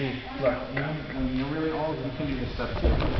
Look, you, you really all continue this stuff too.